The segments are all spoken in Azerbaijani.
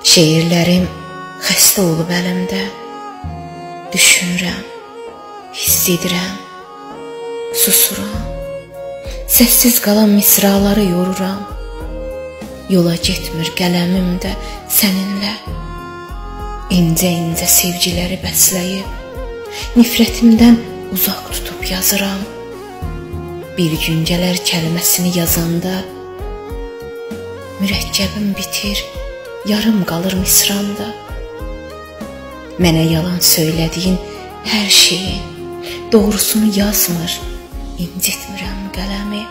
Şeirlərim xəstə olub əlimdə. Düşünürəm, hiss edirəm, susuram. Səssiz qalan misraları yoruram. Yola getmir qələmim də səninlə. İncə-incə sevgiləri bəsləyib, nifrətimdən uzaq tutub yazıram. Bir gün gələr kəlməsini yazanda mürəkkəbim bitir, yarım qalır misranda. Mənə yalan söylədiyin hər şeyi doğrusunu yazmır, incitmirəm qələmi.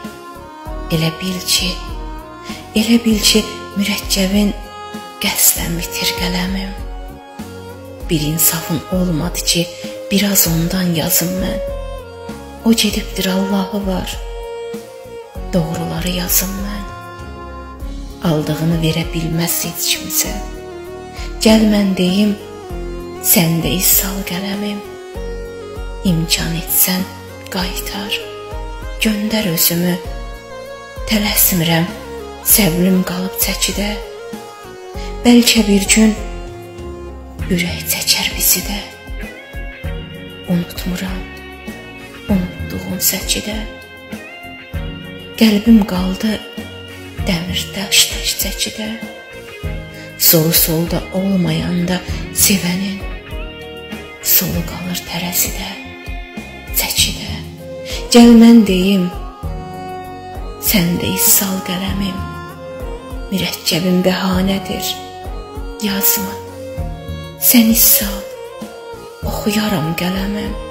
Elə bil ki, elə bil ki, mürəkkəbin qəsdən bitir qələmim. Bir insafın olmadı ki, biraz ondan yazım mən. O gedibdir Allahı var. Doğruları yazım mən. Aldığını verə bilməz heç kimsə. Gəl mən deyim, sən də sal qələmim. İmkan etsən qaytar. Göndər özümü. Tələsmirəm. Səbrim qalıb çəkidə. Bəlkə bir gün ürək çəkər bizi də. Unutmuram. Unutduğum səkidə. Qəlbim qaldı dəmir daş daş çəkidə. Solu solda olmayanda sevənin solu qalır tərəzidə, çəkidə. Gəl mən deyim, sən də sal qələmim. Mürəkkəbin bəhanədir. Yazma. Sən sal. Oxuyaram qələmim.